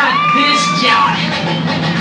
got this job.